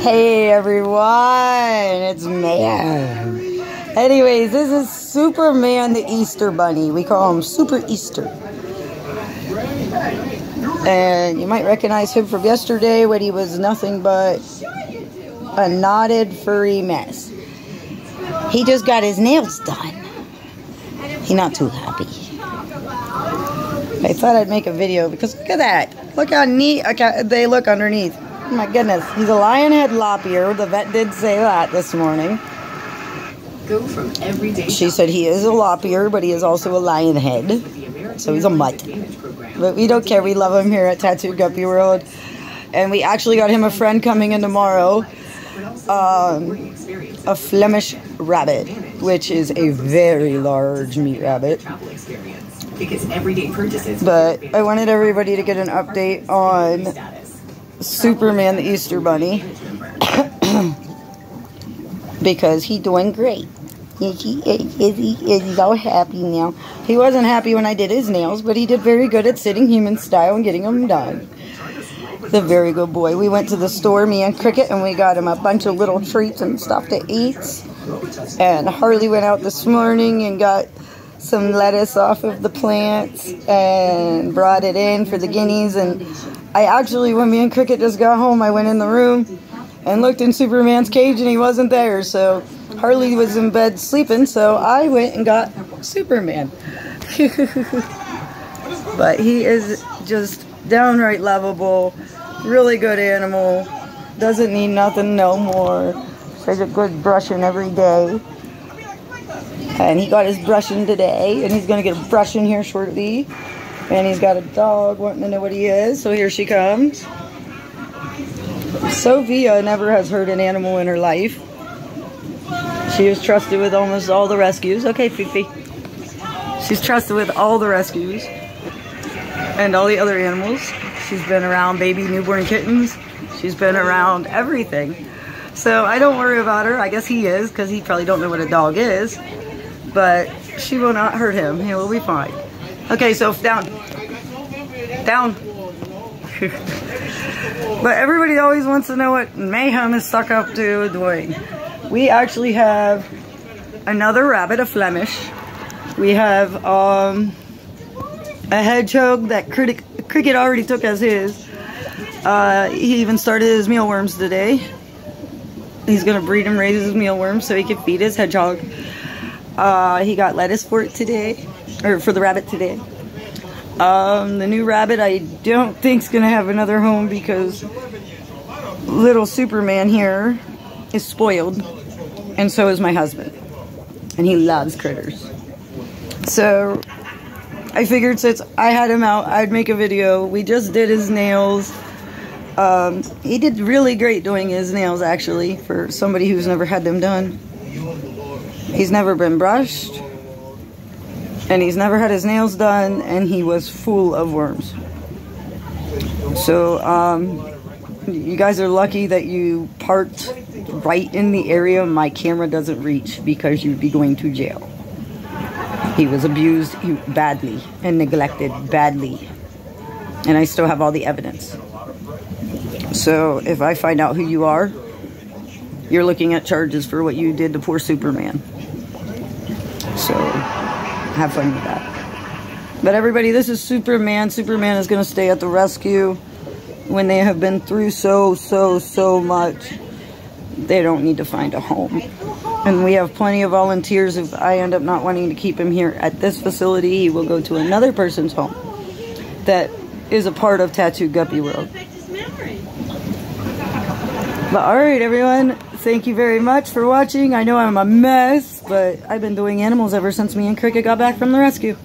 Hey everyone, it's Maya. Anyways, this is Superman the Easter Bunny. We call him Super Easter. And you might recognize him from yesterday when he was nothing but a knotted furry mess. He just got his nails done. He's not too happy. I thought I'd make a video because look at that. Look how neat they look underneath. My goodness. He's a lion head lop ear. The vet did say that this morning. Go from everyday. She said he is a lop ear, but he is also a lion head. So he's a mutt. But we don't care. We love him here at Tattoo Guppy World. And we actually got him a friend coming in tomorrow. Um, a Flemish rabbit, which is a very large meat rabbit. Because everyday purchases. But I wanted everybody to get an update on Superman the Easter Bunny because he's doing great. He, is he, is he's all happy now. He wasn't happy when I did his nails, but he did very good at sitting human style and getting them done. The very good boy. We went to the store, me and Cricket, and we got him a bunch of little treats and stuff to eat. And Harley went out this morning and got some lettuce off of the plants and brought it in for the guineas. And I actually, when me and Cricket just got home, I went in the room and looked in Superman's cage and he wasn't there. So Harley was in bed sleeping, so I went and got Superman. but he is just downright lovable Really good animal. Doesn't need nothing no more. Takes a good brushing every day. And he got his brushing today. And he's to get a brushing here shortly. And he's got a dog wanting to know what he is. So here she comes. Sophia never has hurt an animal in her life. She was trusted with almost all the rescues. Okay, Fifi. She's trusted with all the rescues. And all the other animals. She's been around baby newborn kittens. She's been around everything. So I don't worry about her. I guess he is because he probably don't know what a dog is. But she will not hurt him. He will be fine. Okay, so down. Down. but everybody always wants to know what Mayhem is stuck up to doing. We actually have another rabbit, a Flemish. We have um, a hedgehog that Cricket already took as his. Uh, he even started his mealworms today. He's going to breed and raise his mealworms so he can feed his hedgehog. Uh, he got lettuce for it today, or for the rabbit today. Um, the new rabbit I don't think is going to have another home because little Superman here is spoiled, and so is my husband. And he loves critters. So I figured since I had him out, I'd make a video. We just did his nails. Um, he did really great doing his nails, actually, for somebody who's never had them done. He's never been brushed. And he's never had his nails done, and he was full of worms. So, um, you guys are lucky that you parked right in the area my camera doesn't reach because you'd be going to jail. He was abused badly and neglected badly. And I still have all the evidence. So if I find out who you are, you're looking at charges for what you did to poor Superman. So have fun with that. But everybody, this is Superman. Superman is going to stay at the rescue when they have been through so, so, so much. They don't need to find a home. And we have plenty of volunteers. If I end up not wanting to keep him here at this facility, he will go to another person's home that is a part of Tattoo Guppy World. But alright everyone, thank you very much for watching. I know I'm a mess, but I've been doing animals ever since me and Cricket got back from the rescue.